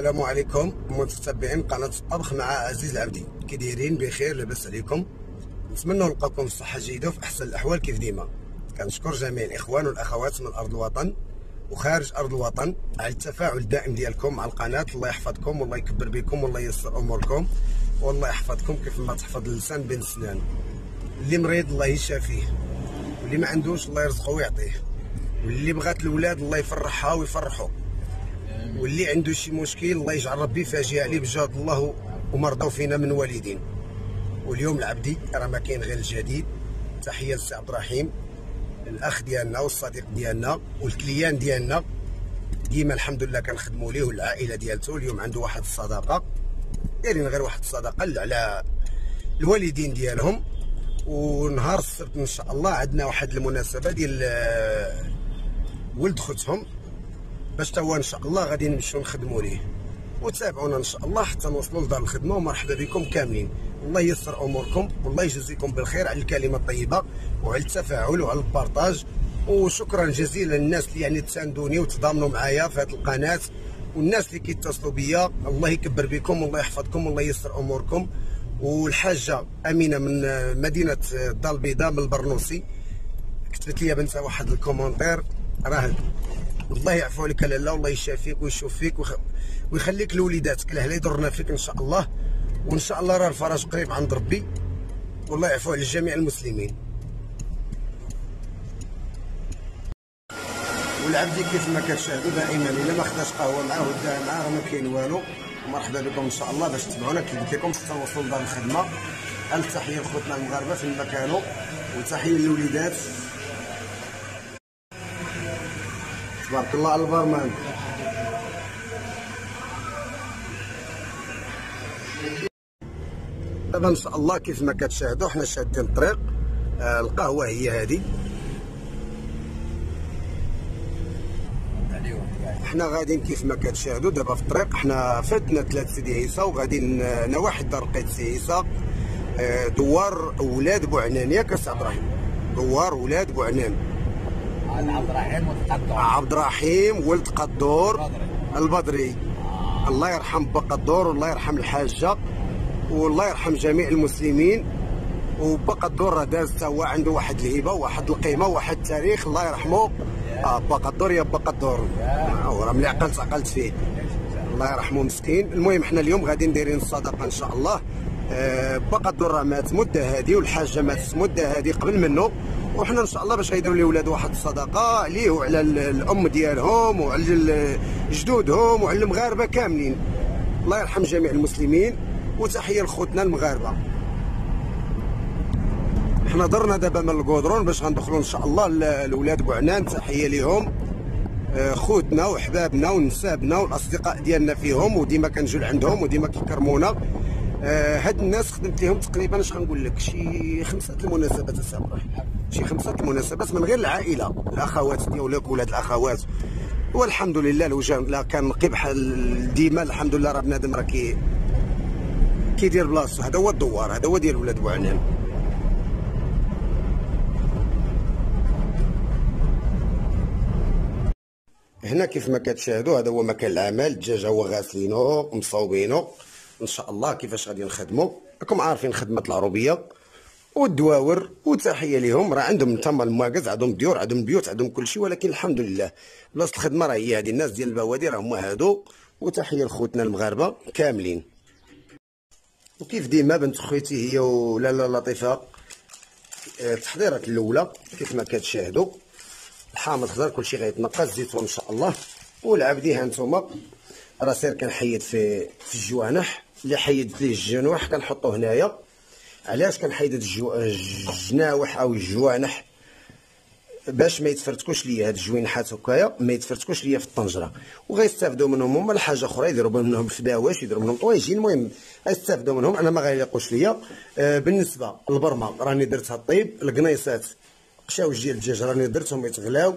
السلام عليكم. متتبعين قناة الطبخ مع عزيز العبدي. كي دايرين بخير لاباس عليكم. نتمنى نلقاكم في صحة جيدة وفي أحسن الأحوال كيف ديما. كنشكر جميع الإخوان والأخوات من أرض الوطن وخارج أرض الوطن على التفاعل الدائم ديالكم مع القناة. الله يحفظكم والله يكبر بكم والله ييسر أموركم. والله يحفظكم كيف ما تحفظ اللسان بين السنان. اللي مريض الله يشافيه واللي ما عندوش الله يرزقه ويعطيه. واللي بغات الأولاد الله يفرحها ويفرحوا واللي عنده شي مشكل الله يجعل ربي فاجئ عليه بجهد الله ومرضوا فينا من والدين. واليوم العبدي راه ما كاين غير الجديد. تحية لسي عبد الرحيم الأخ ديالنا والصديق ديالنا والكليان ديالنا. ديما الحمد لله كنخدموا ليه والعائلة ديالته. اليوم عنده واحد الصداقة. دايرين غير واحد الصداقة على الوالدين ديالهم. ونهار السبت إن شاء الله عندنا واحد المناسبة ديال ولد خوتهم. باش توا إن شاء الله غادي نمشيو نخدموا ليه. وتابعونا إن شاء الله حتى نوصلوا لدار الخدمة ومرحبا بكم كاملين. الله ييسر أموركم والله يجزيكم بالخير على الكلمة الطيبة وعلى التفاعل وعلى البارطاج. وشكرا جزيلا للناس اللي يعني تساندوني وتضامنوا معايا في هذه القناة. والناس اللي كيتصلوا بيا الله يكبر بكم والله يحفظكم والله ييسر أموركم. والحاجة أمينة من مدينة الدار البيضاء من البرنوسي. كتبت لي بنتها واحد ال commentaire راه الله يعفو عليك لاله والله يشافيك ويشوف فيك ويخليك لوليداتك الله لا يضرنا فيك إن شاء الله. وإن شاء الله راه الفرج قريب عند ربي. والله يعفو على جميع المسلمين. والعبد كيف ما كتشاهدوا دائما إلا ما خداش قهوة معاه وداها معاه راه ما كاين والو. مرحبا بكم إن شاء الله باش تتبعونا كي قلت لكم حتى نوصلوا لدار الخدمة. الف تحيه لخوتنا المغاربة فين ما وتحية للوليدات. تبارك الله على البرمان. دابا إن شاء الله كيف ما كتشاهدوا حنا شادين الطريق آه القهوة هي هذه حنا غاديين كيف ما كتشاهدوا دابا في الطريق. حنا فاتنا ثلاث سيدي عيسى وغاديين نواحي دار القايد سي عيسى. آه دوار ولاد بوعنان ياك سي عبد الرحيم دوار ولاد بوعنان عبد الرحيم ولد قدور. عبد الرحيم ولد قدور البدري. الله يرحم با قدور والله يرحم الحاجة والله يرحم جميع المسلمين. وبا قدور راه داز هو عنده واحد الهيبة وواحد القيمة وواحد التاريخ الله يرحمه. آه با قدور يا با قدور راه ملي عقلت عقلت فيه. الله يرحمه مسكين. المهم حنا اليوم غاديين دايرين الصدقة إن شاء الله. آه با قدور راه مات مدة هذه والحاجة ماتت مدة هذه قبل منه. وحنا إن شاء الله باش غيديروا لولاد واحد الصدقة عليه وعلى الأم ديالهم وعلى جدودهم وعلى المغاربة كاملين. الله يرحم جميع المسلمين وتحية لخوتنا المغاربة. حنا درنا دابا من الكودرون باش غندخلوا إن شاء الله لولاد بوعنان تحية ليهم. خوتنا وحبابنا ونسابنا والأصدقاء ديالنا فيهم وديما كنجوا عندهم وديما كيكرمونا. هاد الناس خدمت لهم تقريبا اش غنقول لك؟ شي خمسة المناسبات اسامه شي خمسة المناسبات من غير العائلة. الأخوات ديالك ولاد الأخوات. والحمد لله الوجه كان قبح ديما الحمد لله راه بنادم راه كي كيدير بلاصتو. هذا هو الدوار هذا هو ديال ولاد بوعنان هنا كيف ما كتشاهدوا هذا هو مكان العمل. الدجاج هو غاسلينو مصوبينو ان شاء الله كيفاش غادي نخدموا راكم عارفين خدمة العروبية والدواور وتحيه لهم راه عندهم تما المواقز عندهم ديور عندهم بيوت عندهم كل شيء ولكن الحمد لله بلاصة الخدمة راه هي هذه. الناس ديال البوادي راه هما هادو وتحية لخوتنا المغاربة كاملين. وكيف ديما بنت خويتي هي ولاله لطيفة التحضيرات الأولى كيف ما كتشاهدوا الحامض خضر كلشي غيتنقى الزيتون ان شاء الله. والعبدي ها نتوما راه سير كنحيد في في الجوانح. اللي حيدت ليه الجنوح كنحطو هنايا. علاش كنحيد. الجناوح أو الجوانح؟ باش ما يتفرتكوش ليا هاد الجوينحات هكايا ما يتفرتكوش ليا في الطنجرة. وغيستافدوا منهم هما لحاجة أخرى يديروا منهم الفداواش يديروا منهم طواجين. المهم غيستافدوا منهم أنا ما غيليقوش ليا. آه بالنسبة للبرمة راني درتها الطيب. القنيصات قشاوج ديال الدجاج راني درتهم يتغلاو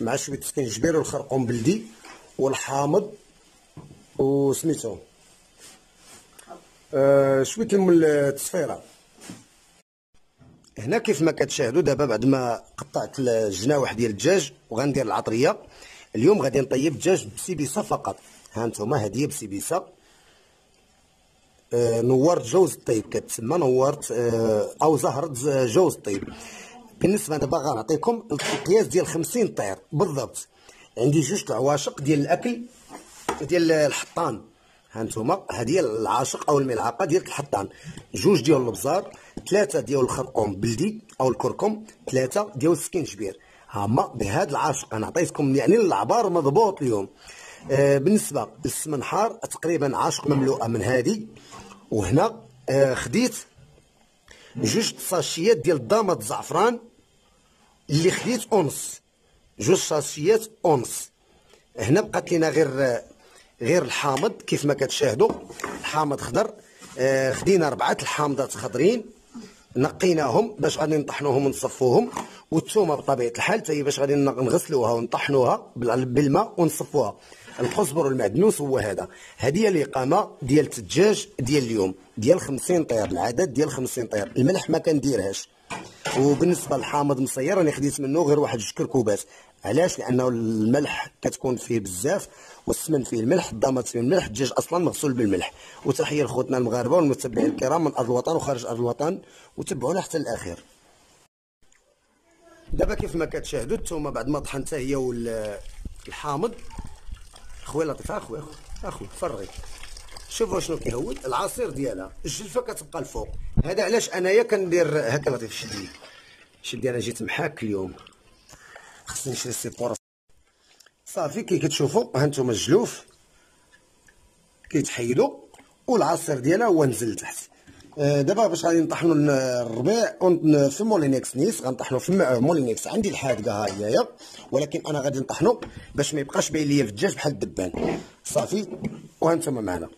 مع شوية السكنجبير والخرقوم بلدي والحامض وسميتو آه شوية التصفيرة؟ هنا كيف ما كتشاهدوا دابا بعد ما قطعت الجناوح ديال الدجاج وغندير العطرية اليوم غادي نطيب الدجاج بسيبيصه فقط. ها أنتم هذه بسيبيسة. آه نورت جوز الطيب كتسمى نورت آه أو زهرة جوز الطيب. بالنسبة دابا غنعطيكم القياس ديال 50 طير بالضبط. عندي جوج العواشق ديال الأكل ديال الحطان. ها أنتم هذه العاشق أو الملعقة ديال الحطان. جوج ديال البزار ثلاثة ديال الخرقوم بلدي أو الكركم ثلاثة ديال السكينجبير هما بهذا العاشق. أنا عطيتكم يعني العبار مضبوط اليوم. آه بالنسبة للسمن حار تقريبا عاشق مملوءة من هذه وهنا آه خديت جوج ساشيات ديال الضامة الزعفران اللي خديت أونس. جوج ساشيات أونس. هنا بقات لينا غير غير الحامض كيف ما كتشاهدوا. الحامض خضر آه خدينا اربعه الحامضات خضرين. نقيناهم باش غادي نطحنوهم ونصفوهم. والثومة بطبيعة الحال حتى هي باش غادي نغسلوها ونطحنوها بالماء ونصفوها. القزبر والمعدنوس هو هذا. هذه هي الإقامة ديال الدجاج ديال اليوم. ديال 50 طير. العدد ديال 50 طير. الملح ما كنديرهاش. وبالنسبة للحامض مصير راني خديت منه غير واحد جوج كركوبات. علاش؟ لأنه الملح كتكون فيه بزاف. والسمن فيه الملح الضامات فيه الملح الدجاج أصلا مغسول بالملح. وتحيه لخوتنا المغاربة والمتابعين الكرام من أرض الوطن وخارج أرض الوطن وتبعونا حتى الاخير دابا كيف ما كتشاهدوا الثومه بعد ما طحنتها هي والحامض خويا لطيف أخويا أخويا فرغي شوفوا شنو كيهود العصير ديالها الجلفة كتبقى الفوق. هذا علاش أنايا كندير هكا لطيف شدي. شدي أنا جيت محاك اليوم. خصني نشري السيبور صافي كي كتشوفوا ها أنتم الجلوف كيتحيدوا والعصير ديالها هو نزل تحت آه دابا باش غادي نطحنوا الربيع في Moulinex نيس غنطحنوا في Moulinex. عندي الحادقه ها هي ولكن أنا غادي نطحنوا باش ما يبقاش باين ليا في الدجاج بحال الدبان. صافي وهانتوما معنا.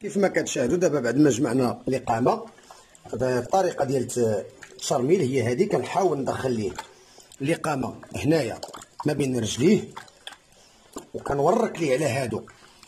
كيف ما كتشاهدوا دابا بعد ما جمعنا الاقامه الطريقة ديال التشرميل هي هذه كنحاول ندخل ليه الاقامه هنايا. ما بين رجليه. وكنورك ليه على هادو.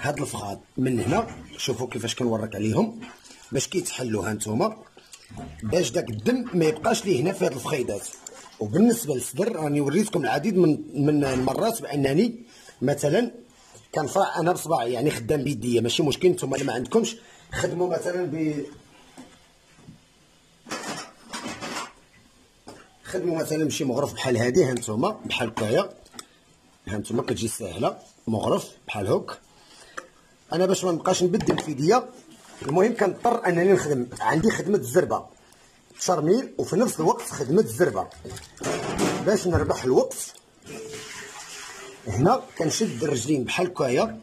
هاد الفخاد من هنا شوفوا كيفاش كنورك عليهم. باش كيتحلوا هانتوما باش داك الدم ما يبقاش ليه هنا في هاد الفخيدات. وبالنسبة للصدر راني وريتكم العديد من من المرات بأنني مثلا كنفرع أنا بصباعي يعني خدام بيديا. ماشي مشكل نتوما اللي ما عندكمش خدموا مثلا ب خدموا مثلا بشي مغرف بحال هادي ها نتوما بحال هكايا. ها نتوما كتجي ساهلة مغرف بحال هوك. أنا باش ما نبقاش نبدل في المهم كنضطر أنني نخدم. عندي خدمة الزربة. تشرميل وفي نفس الوقت خدمة الزربة. باش نربح الوقت هنا كنشد الرجلين بحال هكايا.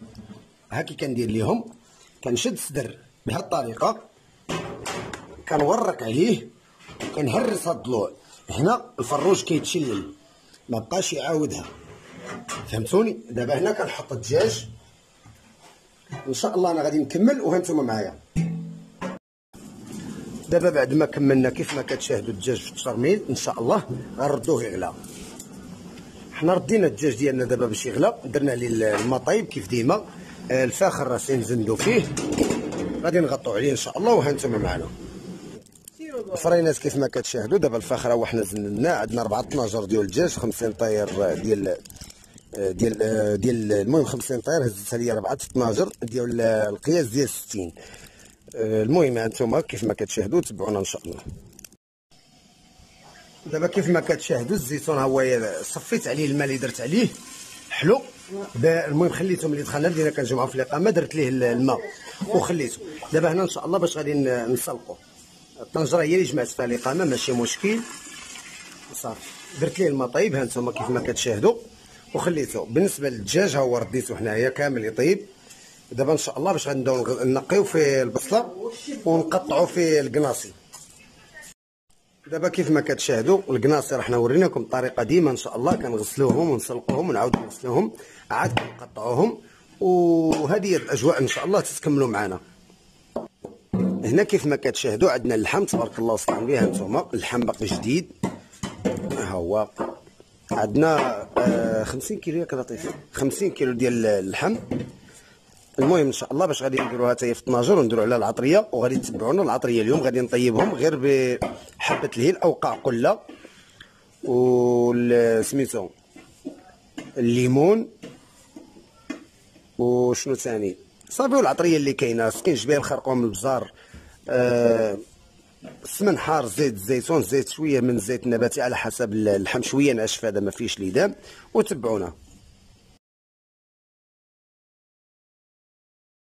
هاكي كندير ليهم. كنشد الصدر بهذه الطريقة. كنورك عليه. كنهرس هاد الضلوع. هنا الفروج كيتشلل ما بقاش يعاودها. فهمتوني؟ دابا هنا كنحط الدجاج. إن شاء الله أنا غادي نكمل وهانتوما معايا. دابا بعد ما كملنا كيف ما كتشاهدوا الدجاج في الترميل إن شاء الله غنردوه يغلى حنا ردينا الدجاج ديالنا دابا باش يغلى. درنا ليه الماء طيب كيف ديما. آه، الفاخر راه سينزندو فيه. غادي نغطوا عليه إن شاء الله وهانتوما معنا. الفرينات كيف ما كتشاهدوا دابا الفاخره هو حنا زنناه عندنا 4 12 ديال الدجاج 50 طاير ديال ديال ديال المهم 50 طاير هزتها ليا 4 12 ديال القياس ديال 60 المهم هانتوما كيف ما كتشاهدوا تبعونا إن شاء الله. دابا كيف ما كتشاهدوا الزيتون ها هو صفيت عليه الماء اللي درت عليه. حلو. المهم خليته ملي دخلنا بدينا كنجمعوا في الإقامة درت ليه الماء وخليته. دابا هنا إن شاء الله باش غادي نسلقوا الطنجرة هي اللي جمعت فيها الاقامه ماشي مشكل. صافي. درت ليه الماء طيب ها أنتم كيف ما كتشاهدوا. وخليته. بالنسبة للدجاج ها هو رديته هنايا كامل يطيب دابا إن شاء الله باش غنبداو نقيو في البصلة ونقطعوا في القناصي. دابا كيف ما كتشاهدوا القناصي راح نوريناكم الطريقة ديما إن شاء الله. كنغسلوهم ونسلقوهم ونعاودوا نغسلوهم. عاد كنقطعوهم. وهذه الأجواء إن شاء الله تتكملوا معنا. هنا كيف ما كتشاهدوا عندنا اللحم تبارك الله وصلنا بها نتوما. اللحم باقي جديد. ها هو. عندنا آه 50 كيلو ياك لطيف. 50 كيلو ديال اللحم. المهم إن شاء الله باش غادي نديروها حتى في الطناجر ونديروا على العطرية وغادي تتبعونا العطرية اليوم. غادي نطيبهم غير بحبة الهيل أو قاع قلة. و سميتو الليمون وشنو ثاني؟ صافي والعطرية اللي كاينة. سكين جبال خرقوم البزار. آه السمن حار زيت الزيتون زيت شوية من الزيت النباتي على حسب اللحم شوية ناشف هذا ما فيش ليدام وتبعونا.